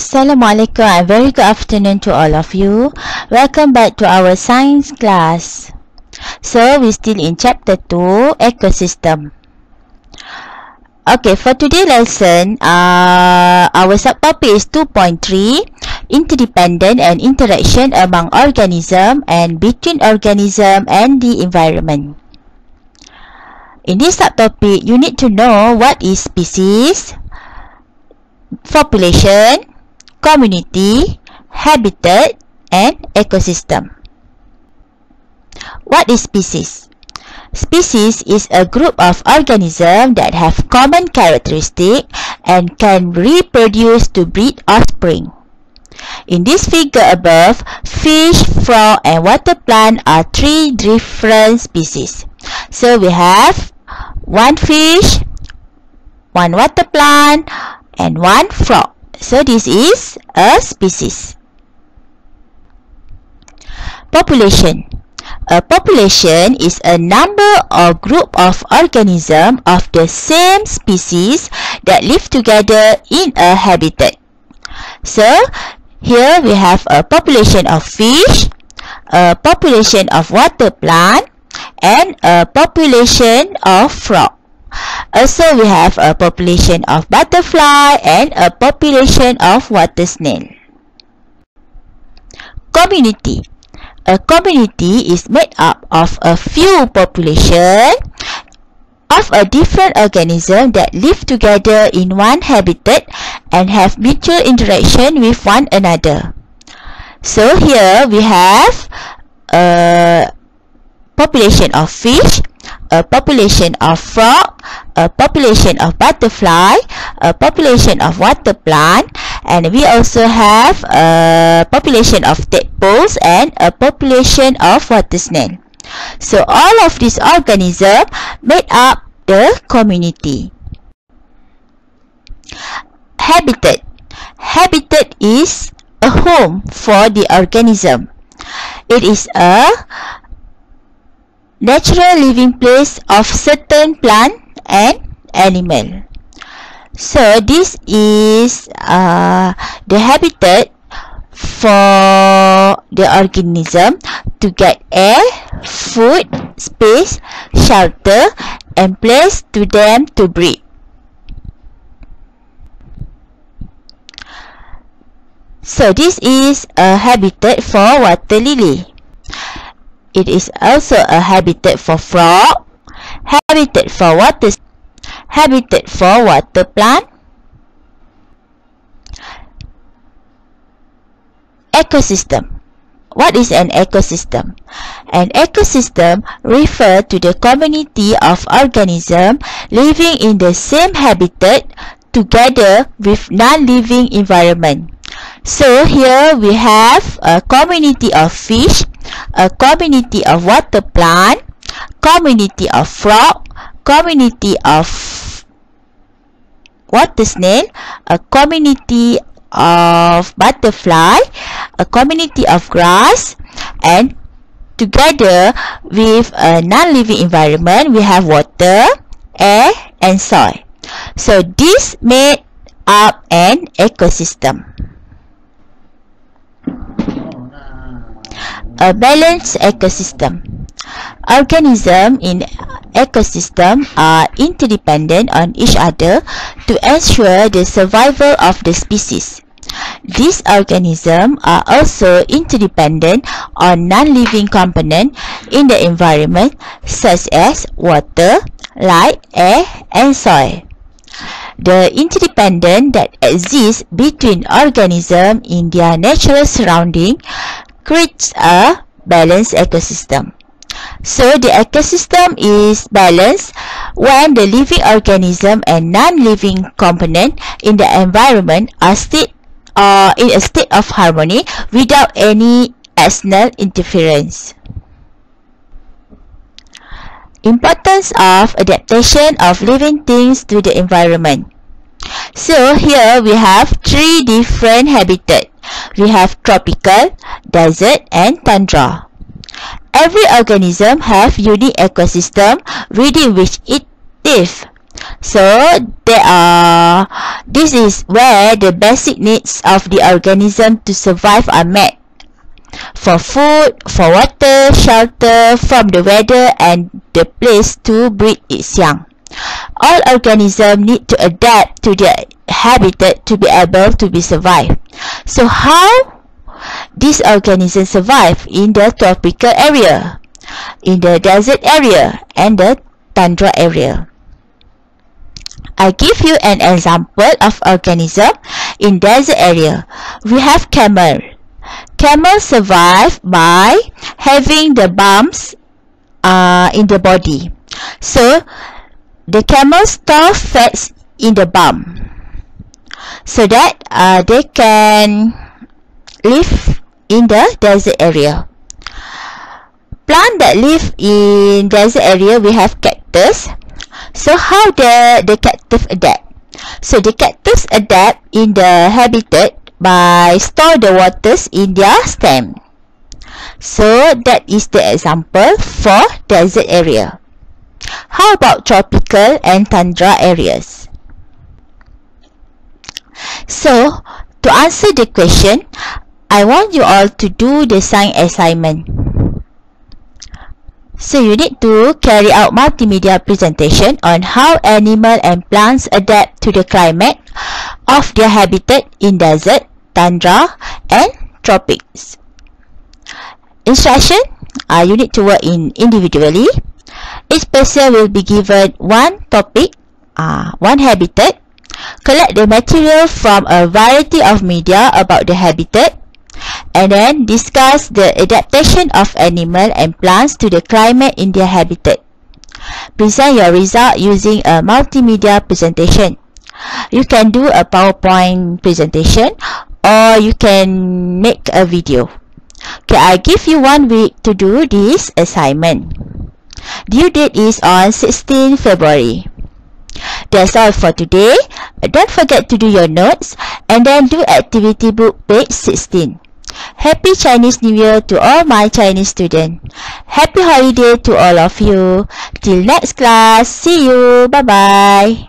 Assalamualaikum and very good afternoon to all of you. Welcome back to our science class. So, we still in chapter 2, ecosystem. Okay, for today lesson, uh, our subtopic is 2.3, interdependent and interaction among organism and between organism and the environment. In this subtopic, you need to know what is species, population, community, habitat, and ecosystem. What is species? Species is a group of organisms that have common characteristics and can reproduce to breed offspring. In this figure above, fish, frog, and water plant are three different species. So we have one fish, one water plant, and one frog. So this is a species. Population. A population is a number or group of organisms of the same species that live together in a habitat. So, here we have a population of fish, a population of water plant, and a population of frog. Also, we have a population of butterfly and a population of water snail. Community. A community is made up of a few population of a different organism that live together in one habitat and have mutual interaction with one another. So here we have a population of fish, a population of frog, a population of butterfly, a population of water plant, and we also have a population of tadpoles and a population of water snail. So all of these organisms made up the community. Habitat. Habitat is a home for the organism. It is a natural living place of certain plant and animal. So this is uh, the habitat for the organism to get air, food, space, shelter and place to them to breed. So this is a habitat for water lily. It is also a habitat for frog, habitat for water, habitat for water plant, ecosystem. What is an ecosystem? An ecosystem refers to the community of organisms living in the same habitat together with non-living environment. So here we have a community of fish, a community of water plant, community of frog, community of water snail, a community of butterfly, a community of grass, and together with a non-living environment, we have water, air, and soil. So this made up an ecosystem. a balanced ecosystem. Organisms in ecosystem are interdependent on each other to ensure the survival of the species. These organisms are also interdependent on non-living components in the environment such as water, light, air and soil. The interdependence that exists between organisms in their natural surrounding creates a balanced ecosystem. So the ecosystem is balanced when the living organism and non-living component in the environment are state uh, in a state of harmony without any external interference. Importance of adaptation of living things to the environment. So here we have three different habitats. We have tropical, desert and tundra. Every organism have unique ecosystem within which it lives. So there are this is where the basic needs of the organism to survive are met. For food, for water, shelter from the weather and the place to breed its young. All organisms need to adapt to their habitat to be able to be survive. So how these organisms survive in the tropical area, in the desert area and the tundra area? I give you an example of organism in desert area. We have camel. Camel survive by having the bumps uh, in the body. So, the camel store fats in the bum so that uh, they can live in the desert area. Plant that live in desert area, we have cactus. So how the the cactus adapt? So the cactus adapt in the habitat by store the waters in their stem. So that is the example for desert area. How about tropical and tundra areas? So, to answer the question, I want you all to do the sign assignment. So you need to carry out multimedia presentation on how animal and plants adapt to the climate of their habitat in desert, tundra and tropics. Instruction, uh, you need to work in individually. Each person will be given one topic, uh, one habitat. Collect the material from a variety of media about the habitat and then discuss the adaptation of animal and plants to the climate in their habitat. Present your result using a multimedia presentation. You can do a PowerPoint presentation or you can make a video. Okay, I give you one week to do this assignment. Due date is on 16 February. That's all for today. Don't forget to do your notes and then do activity book page 16. Happy Chinese New Year to all my Chinese students. Happy holiday to all of you. Till next class. See you. Bye-bye.